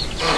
Oh.